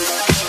Bye.